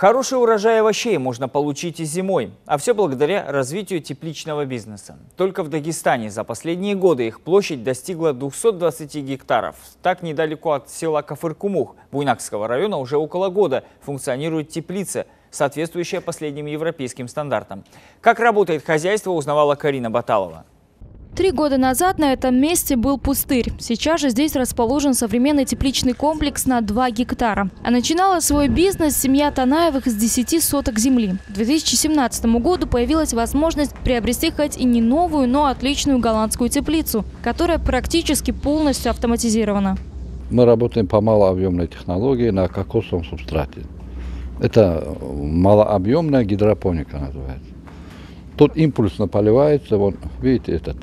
Хороший урожай овощей можно получить и зимой, а все благодаря развитию тепличного бизнеса. Только в Дагестане за последние годы их площадь достигла 220 гектаров. Так недалеко от села Кафыркумух Буйнакского района уже около года функционирует теплица, соответствующая последним европейским стандартам. Как работает хозяйство, узнавала Карина Баталова. Три года назад на этом месте был пустырь. Сейчас же здесь расположен современный тепличный комплекс на 2 гектара. А начинала свой бизнес семья Танаевых с 10 соток земли. К 2017 году появилась возможность приобрести хоть и не новую, но отличную голландскую теплицу, которая практически полностью автоматизирована. Мы работаем по малообъемной технологии на кокосовом субстрате. Это малообъемная гидропоника называется. Тут импульсно поливается, вот видите этот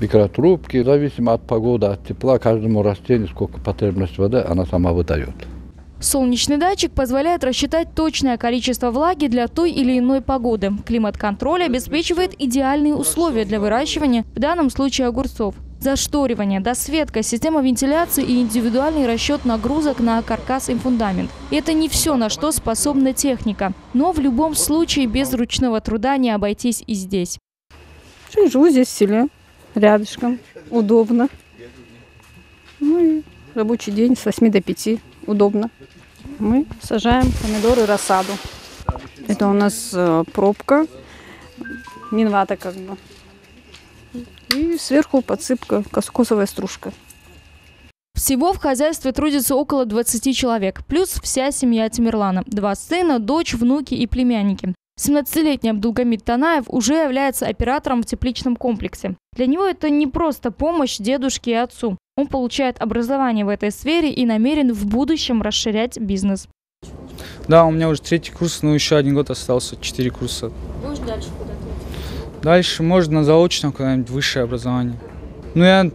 микротрубки, зависимо от погоды, от тепла, каждому растению сколько потребность воды она сама выдает. Солнечный датчик позволяет рассчитать точное количество влаги для той или иной погоды. Климат-контроль обеспечивает идеальные условия для выращивания, в данном случае огурцов. Зашторивание, досветка, система вентиляции и индивидуальный расчет нагрузок на каркас и фундамент. Это не все, на что способна техника. Но в любом случае без ручного труда не обойтись и здесь. Живу здесь в селе рядышком, удобно. Ну и рабочий день с 8 до 5, удобно. Мы сажаем помидоры рассаду. Это у нас э, пробка, минвата как бы. И сверху подсыпка, кокосовая стружка. Всего в хозяйстве трудится около 20 человек, плюс вся семья Тимирлана. Два сына, дочь, внуки и племянники. 17-летний Абдулгамид Танаев уже является оператором в тепличном комплексе. Для него это не просто помощь дедушке и отцу. Он получает образование в этой сфере и намерен в будущем расширять бизнес. Да, у меня уже третий курс, но еще один год остался, четыре курса. Будешь дальше куда-то Дальше можно заочно куда-нибудь высшее образование. Ну, я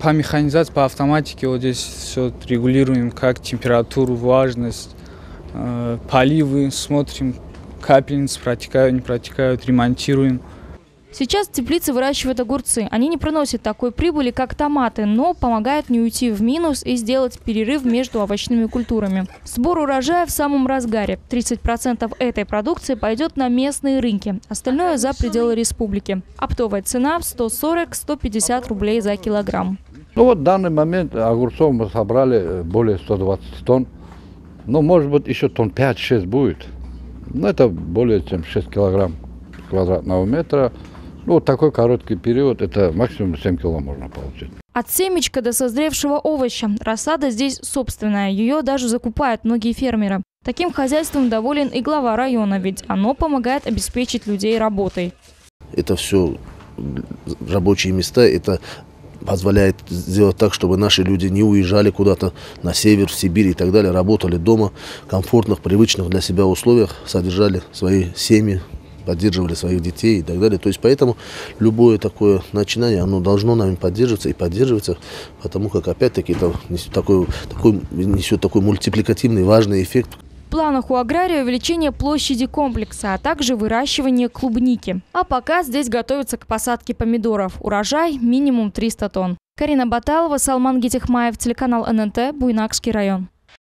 по механизации, по автоматике вот здесь все регулируем, как температуру, влажность, э, поливы, смотрим, капельницы протекают, не протекают, ремонтируем. Сейчас теплицы выращивают огурцы. Они не приносят такой прибыли, как томаты, но помогают не уйти в минус и сделать перерыв между овощными культурами. Сбор урожая в самом разгаре. 30% этой продукции пойдет на местные рынки, остальное за пределы республики. Оптовая цена 140-150 рублей за килограмм. Ну вот в данный момент огурцов мы собрали более 120 тонн. Ну, может быть, еще тонн 5-6 будет. Ну, это более чем 6 килограмм квадратного метра. Ну, вот такой короткий период, это максимум 7 кило можно получить. От семечка до созревшего овоща. Рассада здесь собственная. Ее даже закупают многие фермеры. Таким хозяйством доволен и глава района, ведь оно помогает обеспечить людей работой. Это все рабочие места, это позволяет сделать так, чтобы наши люди не уезжали куда-то на север, в Сибирь и так далее, работали дома, комфортных, привычных для себя условиях, содержали свои семьи, поддерживали своих детей и так далее. То есть поэтому любое такое начинание, оно должно нами поддерживаться и поддерживаться, потому как опять-таки это несет такой, такой, несет такой мультипликативный важный эффект. Планах у агрария увеличение площади комплекса, а также выращивание клубники. А пока здесь готовятся к посадке помидоров. Урожай минимум 300 тонн. Карина Баталова, Салман Гетихмаев, телеканал ННТ, Буйнакский район.